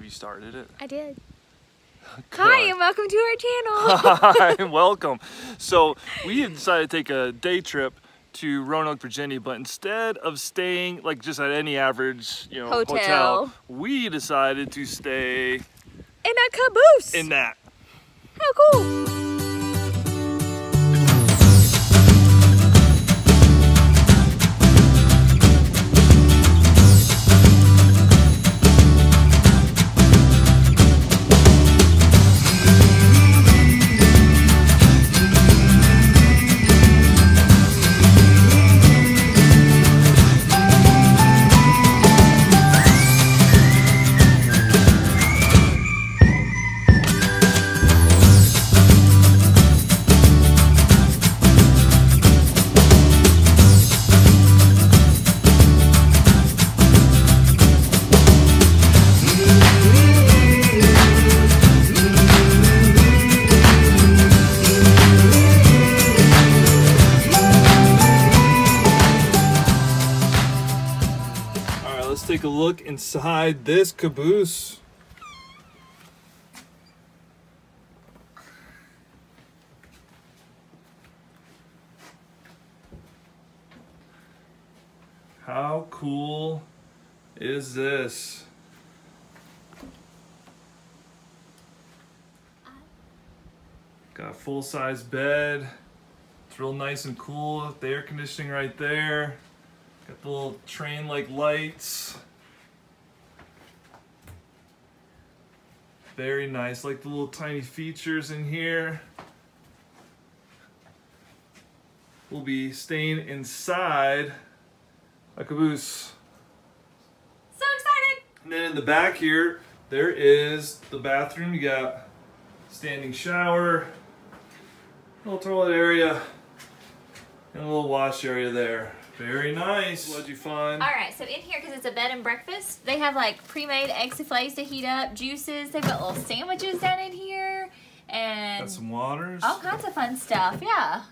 Have you started it? I did. Good. Hi, and welcome to our channel. Hi, and welcome. So we decided to take a day trip to Roanoke, Virginia, but instead of staying like just at any average, you know, Hotel. we decided to stay In a caboose. in that. Take a look inside this caboose. How cool is this? Got a full size bed. It's real nice and cool. The air conditioning right there. Got the little train like lights. Very nice. Like the little tiny features in here. We'll be staying inside a caboose. So excited. And then in the back here, there is the bathroom. You got standing shower, little toilet area, and a little wash area there. Very nice. What'd you find? All right, so in here, because it's a bed and breakfast, they have like pre-made egg souffles to heat up, juices. They've got little sandwiches down in here, and Got some waters. all kinds of fun stuff. Yeah,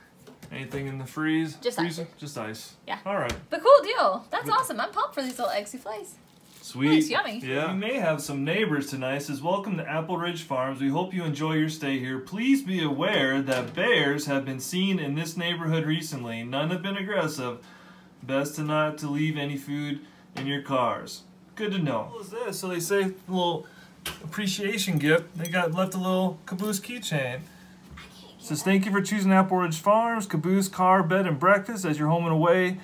Anything in the freeze? Just freezer? ice. Just ice. Yeah. All right. but cool deal. That's awesome. I'm pumped for these little egg souffles. Sweet. Nice, yummy. Yeah. We may have some neighbors tonight. Says, Welcome to Apple Ridge Farms. We hope you enjoy your stay here. Please be aware that bears have been seen in this neighborhood recently. None have been aggressive. Best to not to leave any food in your cars. Good to know. What was this? So they say a little appreciation gift. They got left a little caboose keychain. Says thank you for choosing Apple Ridge Farms, caboose, car, bed, and breakfast as your home and away.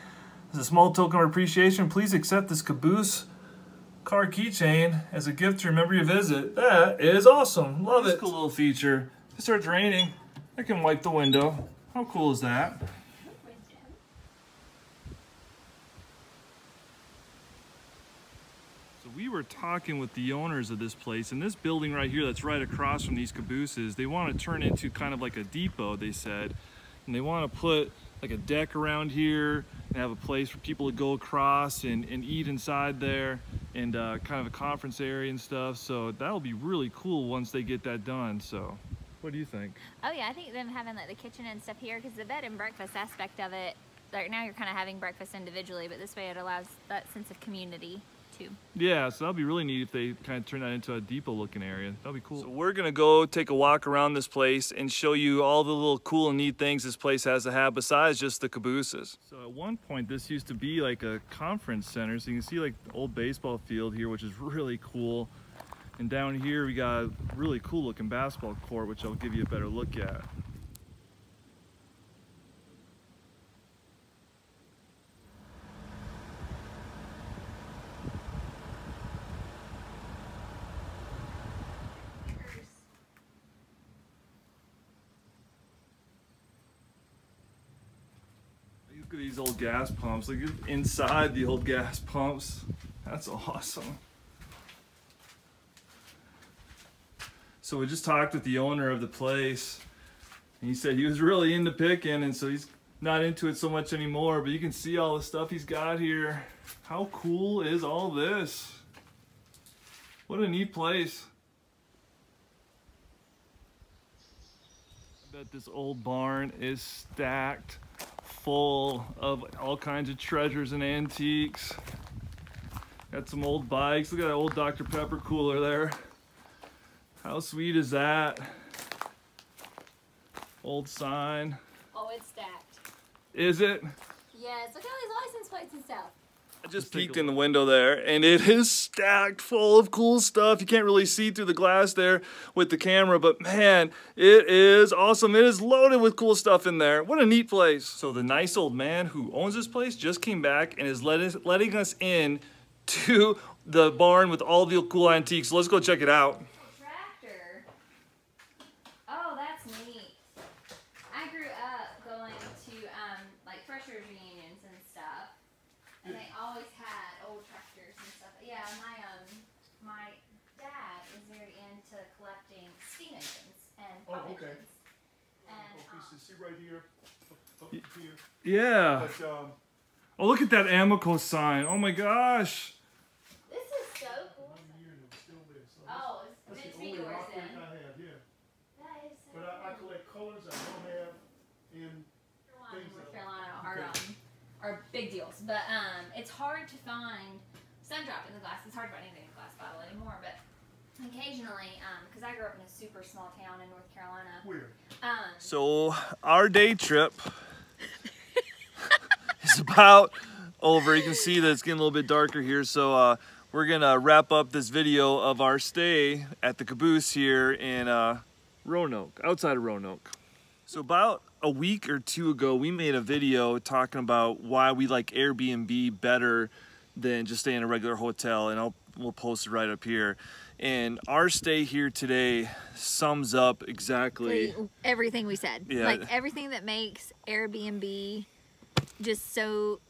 As a small token of appreciation, please accept this caboose car keychain as a gift to remember your visit. That is awesome. Love it. Cool little feature. If it starts raining, I can wipe the window. How cool is that? We were talking with the owners of this place, and this building right here that's right across from these cabooses, they want to turn into kind of like a depot, they said. And they want to put like a deck around here and have a place for people to go across and, and eat inside there and uh, kind of a conference area and stuff. So that'll be really cool once they get that done. So what do you think? Oh yeah, I think them having like the kitchen and stuff here, because the bed and breakfast aspect of it, like now you're kind of having breakfast individually, but this way it allows that sense of community too. Yeah, so that'll be really neat if they kind of turn that into a depot looking area. That'll be cool. So we're gonna go take a walk around this place and show you all the little cool and neat things this place has to have besides just the cabooses. So at one point this used to be like a conference center. So you can see like the old baseball field here, which is really cool. And down here we got a really cool looking basketball court, which I'll give you a better look at. Look at these old gas pumps. Look inside the old gas pumps. That's awesome. So we just talked with the owner of the place. And he said he was really into picking, and so he's not into it so much anymore. But you can see all the stuff he's got here. How cool is all this? What a neat place. I bet this old barn is stacked full of all kinds of treasures and antiques. Got some old bikes. Look at that old Dr. Pepper cooler there. How sweet is that? Old sign. Oh, it's stacked. Is it? Yes, look at all these license plates and stuff. I just peeked in the window there, and it is stacked full of cool stuff. You can't really see through the glass there with the camera, but man, it is awesome. It is loaded with cool stuff in there. What a neat place. So the nice old man who owns this place just came back and is letting, letting us in to the barn with all the cool antiques. So let's go check it out. Tractor. Oh, that's neat. I grew up going to um, like threshers reunions and stuff, and they always had old tractors and stuff. Yeah, my um, my dad is very into collecting steam engines and Oh, pump okay. engines. And um, see right here, up, up here. Yeah. But um, Oh, look at that Amoco sign. Oh my gosh. this is so cool. year still there. So Oh, it's, that's it's the only yours rock then. I have, yeah. That is so But I, I collect colors I don't have in. Things North that- Carolina are okay. um are big deals, but um it's hard to find sun drop in the glass. It's hard to find anything in a glass bottle anymore, but occasionally, um, because I grew up in a super small town in North Carolina, Where? um, So our day trip is about over. You can see that it's getting a little bit darker here. So uh, we're gonna wrap up this video of our stay at the caboose here in uh, Roanoke, outside of Roanoke. So about a week or two ago, we made a video talking about why we like Airbnb better than just staying in a regular hotel, and I'll we'll post it right up here. And our stay here today sums up exactly. everything we said, Yeah. like everything that makes Airbnb just so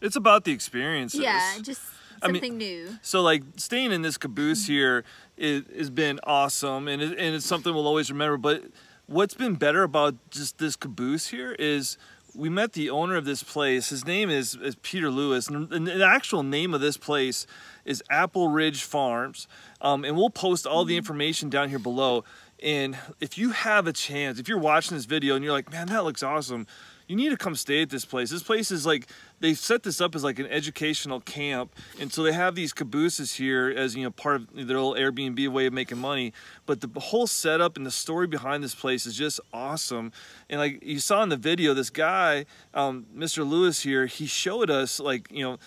It's about the experiences. yeah, just I mean- something new. So like staying in this caboose mm-hmm. here is, has been awesome, and it, and it's something we'll always remember. But what's been better about just this caboose here is we met the owner of this place. His name is, is Peter Lewis, and the, actual name of this place is Apple Ridge Farms. Um, and we'll post all the information down here below. And if you have a chance, if you're watching this video and you're like, man, that looks awesome, you need to come stay at this place. This place is like they've set this up as like an educational camp, and so they have these cabooses here as you know part of their little Airbnb way of making money. But the whole setup and the story behind this place is just awesome. And like you saw in the video, this guy, um, Mr. Lewis here, he showed us like you know.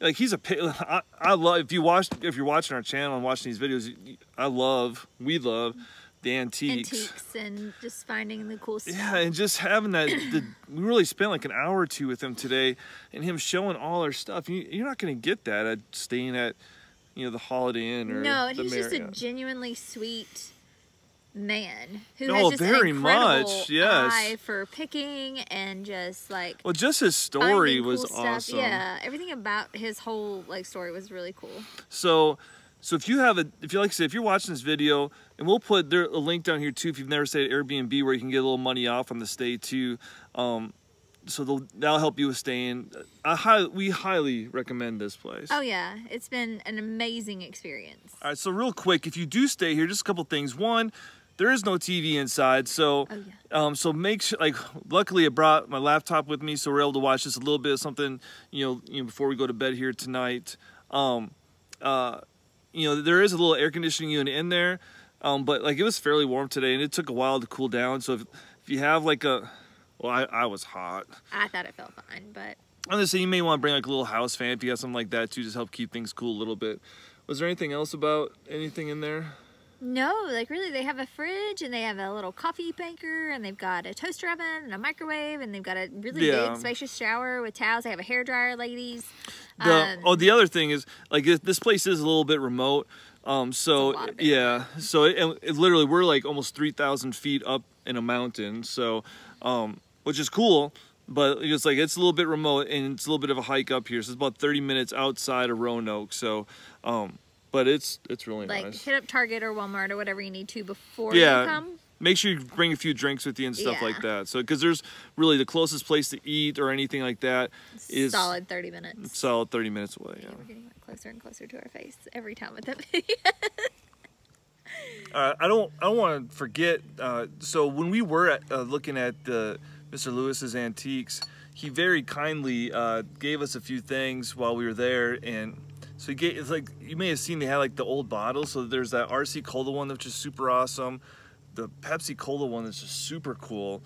Like he's a, I, I love if you watch if you're watching our channel and watching these videos, I love we love the antiques. Antiques and just finding the cool stuff. Yeah, and just having that, the, we really spent like an hour or two with him today, and him showing all our stuff. You, you're not going to get that at staying at, you know, the Holiday Inn or No, he's just a genuinely sweet man who Oh, has just very much, yes. eye for picking and just like well, just his story was cool awesome. Yeah, everything about his whole like story was really cool. So, so if you have a, if you like I said, if you're watching this video, and we'll put there a link down here too. If you've never stayed at Airbnb, where you can get a little money off on the stay too. Um, so they'll, that'll help you with staying. I high, we highly recommend this place. Oh yeah, it's been an amazing experience. All right, so real quick, if you do stay here, just a couple things. One, there is no TV inside, so Oh, yeah. um, so make sure. Like, luckily, I brought my laptop with me, so we're able to watch just a little bit of something, you know, you know, before we go to bed here tonight. Um, uh, you know, there is a little air conditioning unit in there, um, but like it was fairly warm today, and it took a while to cool down. So if if you have like a, well, I, I was hot. I thought it felt fine, but I'm gonna say you may want to bring like a little house fan if you have something like that too, just help keep things cool a little bit. Was there anything else about anything in there? No, like really, they have a fridge and they have a little coffee maker and they've got a toaster oven and a microwave and they've got a really Yeah. big spacious shower with towels. They have a hair dryer, ladies. The Um, oh, the other thing is like this- this place is a little bit remote. Um, so It's a lot of yeah, so it, it literally we're like almost three thousand feet up in a mountain. So, um, which is cool, but it's like it's a little bit remote and it's a little bit of a hike up here. So it's about thirty minutes outside of Roanoke. So, um, but it's it's really like nice. hit up Target or Walmart or whatever you need to before Yeah. you come. Make sure you bring a few drinks with you and stuff Yeah. like that. So, because there's really the closest place to eat or anything like that is Solid 30 minutes. solid thirty minutes away. Yeah. We're getting like closer and closer to our face every time with that video. Uh, I don't. I don't want to forget. Uh, so when we were at, uh, looking at the Mr. Lewis's antiques, he very kindly uh, gave us a few things while we were there, and So you get it's like you may have seen they had like the old bottles. So there's that RC Cola one which is super awesome, the Pepsi Cola one that's just super cool,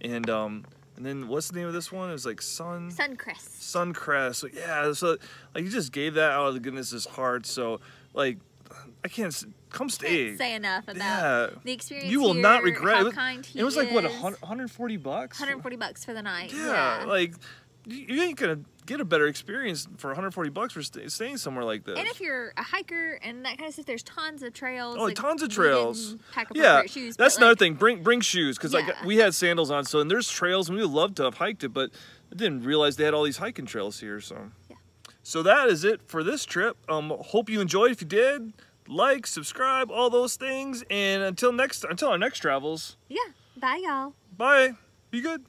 and um and then what's the name of this one? It's like Sun Suncrest. Suncrest. So yeah, so like you just gave that out of the goodness of his heart. So like I can't come stay. Can't say enough about yeah. the experience. You will not regret it. kind It was like what 100, 140 bucks. 140 bucks for the night. Yeah, like you you ain't gonna get a better experience for 140 bucks for sta staying somewhere like this. And if you're a hiker and that kind of stuff, there's tons of trails. Oh, like, tons of trails. yeah, shoes, that's another like, thing. Bring bring shoes because like we had sandals on, so and there's trails and we would love to have hiked it, but I didn't realize they had all these hiking trails here. So, Yeah. so that is it for this trip. Um, hope you enjoyed. If you did, like, subscribe, all those things, and until next until our next travels. Yeah. Bye, y'all. Bye. Be good.